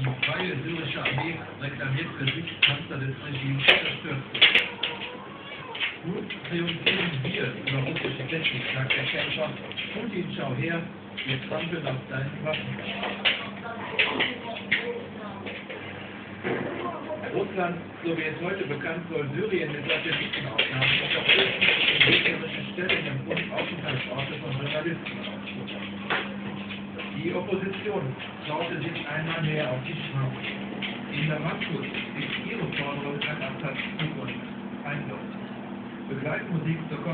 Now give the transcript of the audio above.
Die freie syrische Armee reklamiert für sich, Panzer des Regimes zerstört. Nun triumphieren wir über russische Technik, sagt der Kämpfer. Putin, schau her, wir trampeln auf deinen Waffen. Russland, so wie es heute bekannt soll, Syrien mit Satellitenaufnahmen Die Opposition traute sich einmal mehr auf die Straße. In Damaskus ist ihre Forderung an Assad zugrunde. Eindeutig. Begleitmusik zur